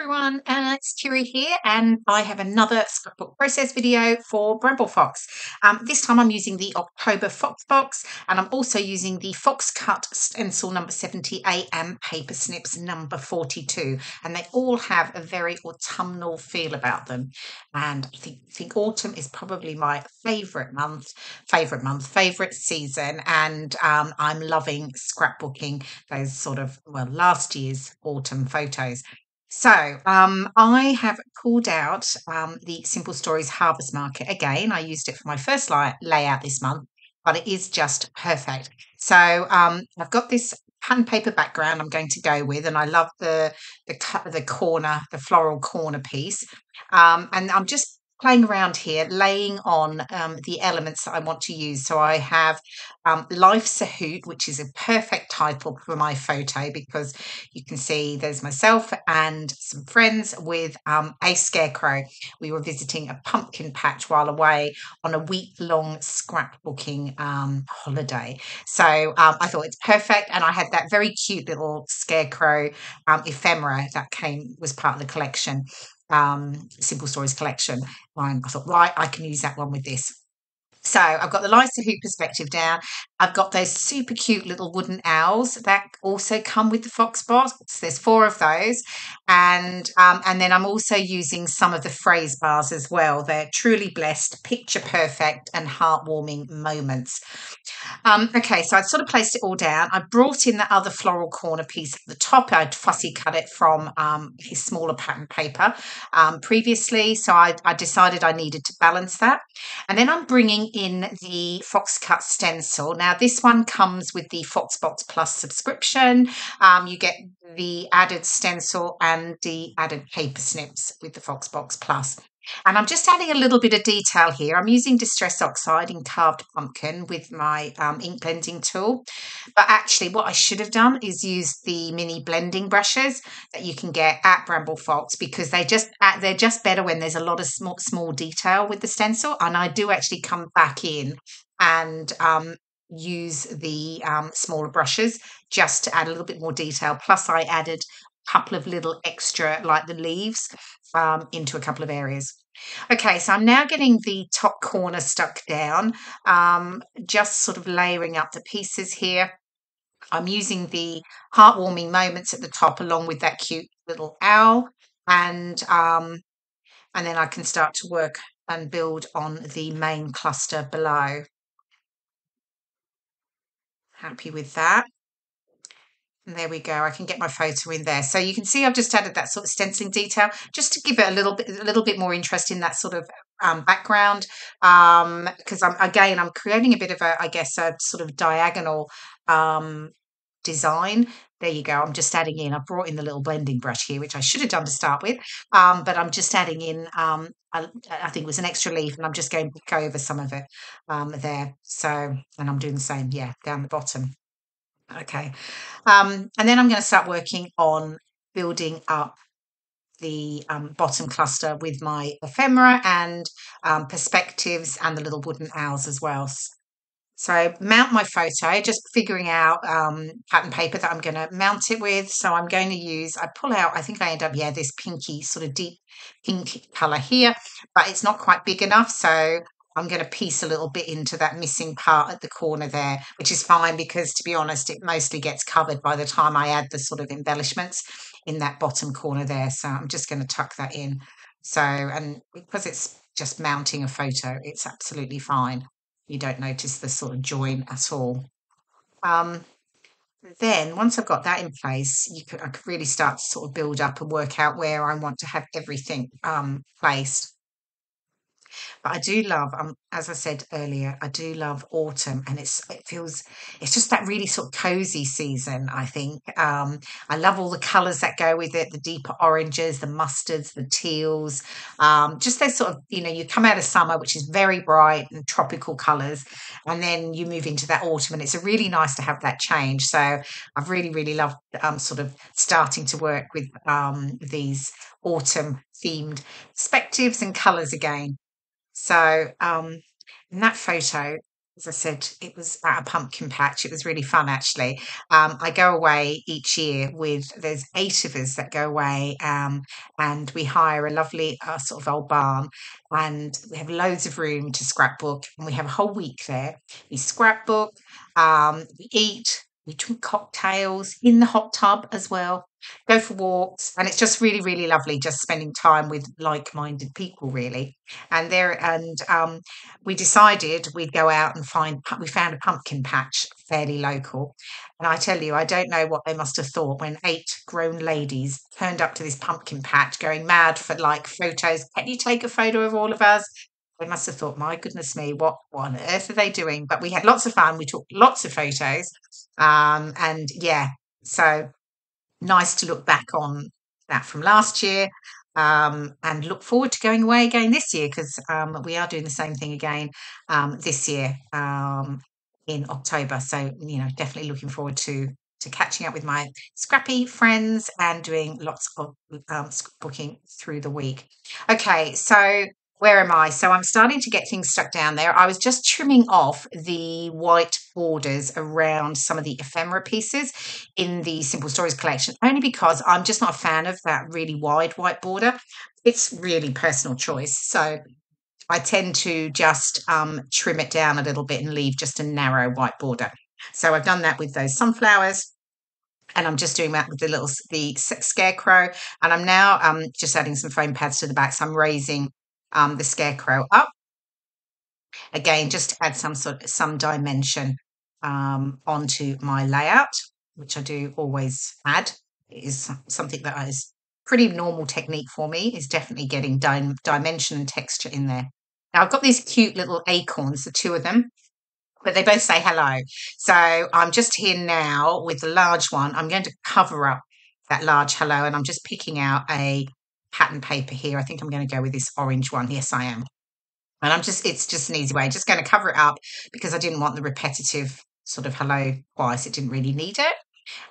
everyone, uh, it's Kirei here, and I have another scrapbook process video for Bramble Fox. Um, this time I'm using the October Fox box, and I'm also using the Fox Cut stencil number 78 and paper snips number 42, and they all have a very autumnal feel about them. And I think, I think autumn is probably my favourite month, favourite month, favourite season, and um, I'm loving scrapbooking those sort of well last year's autumn photos. So, um, I have pulled out um, the Simple Stories Harvest Market again. I used it for my first lay- layout this month, but it is just perfect. So, um, I've got this pen paper background I'm going to go with, and I love the the the corner, the floral corner piece. Um, and I'm just playing around here, laying on um, the elements that I want to use. So I have um, Life's a Hoot, which is a perfect title for my photo because you can see there's myself and some friends with um, a scarecrow. We were visiting a pumpkin patch while away on a week long scrapbooking um, holiday. So um, I thought it's perfect. And I had that very cute little scarecrow um, ephemera that came, was part of the collection um, Simple Stories collection. I thought, right, I can use that one with this. So I've got the Life's a Hoot perspective down. I've got those super cute little wooden owls that also come with the fox box. There's four of those, and um, and then I'm also using some of the phrase bars as well. They're truly blessed, picture perfect, and heartwarming moments. Um, okay, so I've sort of placed it all down. I brought in the other floral corner piece at the top. I'd fussy cut it from um, his smaller pattern paper um, previously, so I, I decided I needed to balance that. And then I'm bringing in the Fox Cut stencil. Now, this one comes with the Foxbox Plus subscription. Um, you get the added stencil and the added paper snips with the Foxbox Plus. And I'm just adding a little bit of detail here. I'm using Distress Oxide in Carved Pumpkin with my um, ink blending tool. But actually what I should have done is use the mini blending brushes that you can get at Bramble Fox because they just they're just better when there's a lot of small, small detail with the stencil. And I do actually come back in and um, use the um, smaller brushes just to add a little bit more detail. Plus I added couple of little extra like the leaves um, into a couple of areas. Okay, so I'm now getting the top corner stuck down, um, just sort of layering up the pieces here. I'm using the heartwarming moments at the top along with that cute little owl and um, and then I can start to work and build on the main cluster below. Happy with that. And there we go. I can get my photo in there. So you can see I've just added that sort of stenciling detail just to give it a little bit, a little bit more interest in that sort of um, background. Um, because I'm again, I'm creating a bit of a, I guess, a sort of diagonal um, design. There you go. I'm just adding in. I've brought in the little blending brush here, which I should have done to start with. Um, but I'm just adding in. Um, I, I, think it was an extra leaf, and I'm just going to go over some of it um, there. So, and I'm doing the same, yeah, down the bottom. Okay. Um, and then I'm going to start working on building up the um, bottom cluster with my ephemera and um, perspectives and the little wooden owls as well. So mount my photo, just figuring out um, pattern paper that I'm going to mount it with. So I'm going to use, I pull out, I think I end up, yeah, this pinky sort of deep pink colour here, but it's not quite big enough. So I'm going to piece a little bit into that missing part at the corner there, which is fine because to be honest, it mostly gets covered by the time I add the sort of embellishments in that bottom corner there. So I'm just going to tuck that in. So, and because it's just mounting a photo, it's absolutely fine. You don't notice the sort of join at all. Um, then once I've got that in place, you could, I could really start to sort of build up and work out where I want to have everything um, placed. But I do love, um, as I said earlier, I do love autumn, and it's it feels it's just that really sort of cozy season. I think um, I love all the colours that go with it, the deeper oranges, the mustards, the teals, um, just those sort of you know you come out of summer, which is very bright and tropical colours, and then you move into that autumn, and it's a really nice to have that change. So I've really really loved um, sort of starting to work with um, these autumn themed perspectives and colours again. So um, in that photo, as I said, it was at a pumpkin patch. It was really fun, actually. Um, I go away each year with, there's eight of us that go away, um, and we hire a lovely uh, sort of old barn, and we have loads of room to scrapbook, and we have a whole week there. We scrapbook, um, we eat, we drink cocktails in the hot tub as well, go for walks, and it's just really, really lovely just spending time with like-minded people, really. And there, and um, we decided we'd go out and find. We found a pumpkin patch fairly local, and I tell you, I don't know what they must have thought when eight grown ladies turned up to this pumpkin patch, going mad for like photos. Can you take a photo of all of us? They must have thought, my goodness me, what, what on earth are they doing? But we had lots of fun. We took lots of photos. Um, and yeah, so nice to look back on that from last year um, and look forward to going away again this year because um, we are doing the same thing again um, this year um, in October. So, you know, definitely looking forward to to catching up with my scrappy friends and doing lots of um, booking through the week. Okay, so where am I? So I'm starting to get things stuck down there. I was just trimming off the white borders around some of the ephemera pieces in the Simple Stories collection, only because I'm just not a fan of that really wide white border. It's really personal choice. So I tend to just um, trim it down a little bit and leave just a narrow white border. So I've done that with those sunflowers and I'm just doing that with the little the scarecrow and I'm now um, just adding some foam pads to the back so I'm raising um, the scarecrow up. Again, just to add some sort of some dimension um, onto my layout, which I do always add. It is something that is pretty normal technique for me, is definitely getting di- dimension and texture in there. Now I've got these cute little acorns, the two of them, but they both say hello. So I'm just here now with the large one. I'm going to cover up that large hello and I'm just picking out a pattern paper here. I think I'm going to go with this orange one. Yes, I am. And I'm just, it's just an easy way. Just going to cover it up because I didn't want the repetitive sort of hello twice. It didn't really need it.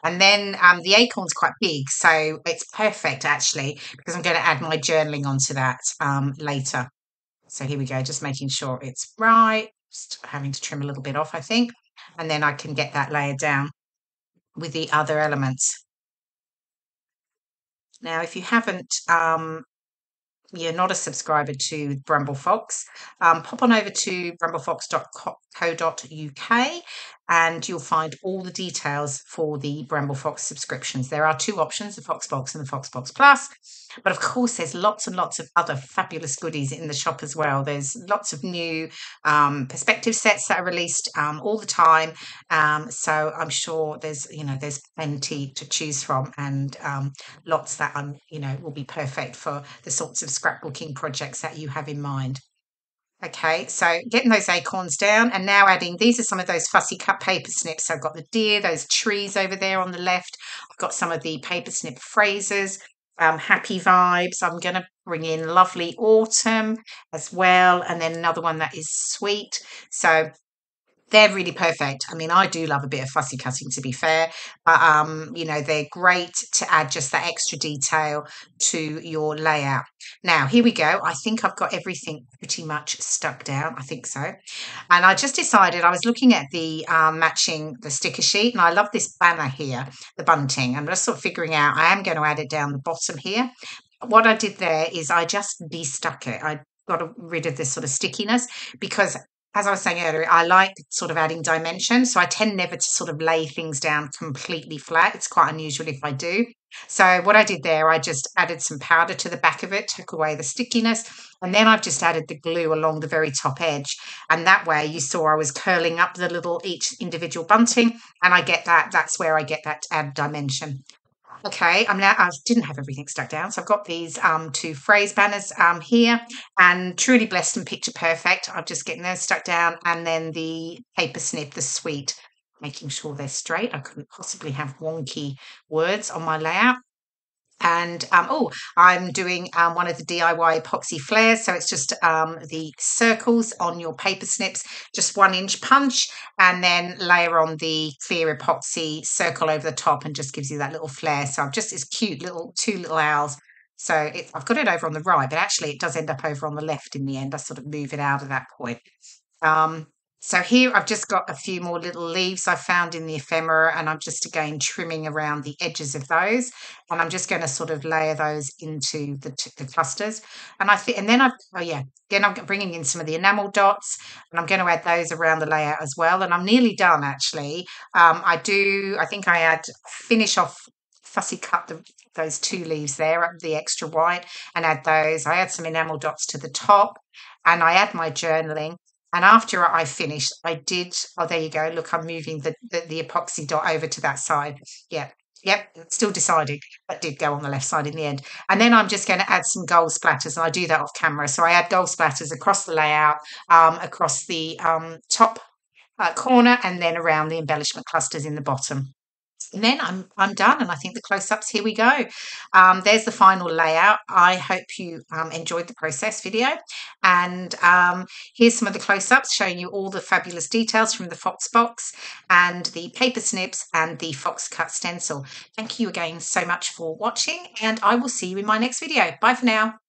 And then um, the acorn's quite big, so it's perfect actually because I'm going to add my journaling onto that um, later. So here we go, just making sure it's right. Just having to trim a little bit off, I think. And then I can get that layered down with the other elements. Now, if you haven't, um, you're not a subscriber to Bramble Fox, um, pop on over to bramblefox.co.uk and you'll find all the details for the Bramble Fox subscriptions. There are two options, the Fox Box and the Fox Box Plus. But of course, there's lots and lots of other fabulous goodies in the shop as well. There's lots of new um, perspective sets that are released um, all the time. Um, so I'm sure there's, you know, there's plenty to choose from and um, lots that, um, you know, will be perfect for the sorts of scrapbooking projects that you have in mind. Okay, so getting those acorns down and now adding, these are some of those fussy cut paper snips. So I've got the deer, those trees over there on the left. I've got some of the paper snip phrases, um, happy vibes. I'm going to bring in lovely autumn as well. And then another one that is sweet. So they're really perfect. I mean, I do love a bit of fussy cutting, to be fair, but um, you know, they're great to add just that extra detail to your layout. Now, here we go. I think I've got everything pretty much stuck down. I think so. And I just decided I was looking at the um, matching the sticker sheet, and I love this banner here, the bunting. I'm just sort of figuring out. I am going to add it down the bottom here. What I did there is I just de-stuck it. I got rid of this sort of stickiness because as I was saying earlier, I like sort of adding dimension. So I tend never to sort of lay things down completely flat. It's quite unusual if I do. So what I did there, I just added some powder to the back of it, took away the stickiness, and then I've just added the glue along the very top edge. And that way you saw I was curling up the little each individual bunting, and I get that, that's where I get that add dimension. Okay, I'm now, I didn't have everything stuck down. So I've got these um, two phrase banners um, here and truly blessed and picture perfect. I'm just getting those stuck down and then the paper snip, the sweet, making sure they're straight. I couldn't possibly have wonky words on my layout. And um, oh, I'm doing um, one of the DIY epoxy flares. So it's just um, the circles on your paper snips, just one inch punch, and then layer on the clear epoxy circle over the top and just gives you that little flare. So I've just this cute little two little owls. So it, I've got it over on the right, but actually it does end up over on the left in the end. I sort of move it out of that point. Um, So here I've just got a few more little leaves I found in the ephemera and I'm just again trimming around the edges of those and I'm just going to sort of layer those into the, the clusters. And I think and then I've, oh yeah again I'm bringing in some of the enamel dots and I'm going to add those around the layout as well and I'm nearly done actually. Um, I do I think I add finish off fussy cut the, those two leaves there the extra white and add those. I add some enamel dots to the top and I add my journaling and after I finished, I did. Oh, there you go. Look, I'm moving the, the, the epoxy dot over to that side. Yeah. Yep, still deciding, but did go on the left side in the end. And then I'm just going to add some gold splatters, and I do that off camera. So I add gold splatters across the layout, um, across the um, top uh, corner, and then around the embellishment clusters in the bottom. And then I'm I'm done, and I think the close-ups. Here we go. Um, there's the final layout. I hope you um, enjoyed the process video, and um, here's some of the close-ups showing you all the fabulous details from the Fox box and the paper snips and the Fox cut stencil. Thank you again so much for watching, and I will see you in my next video. Bye for now.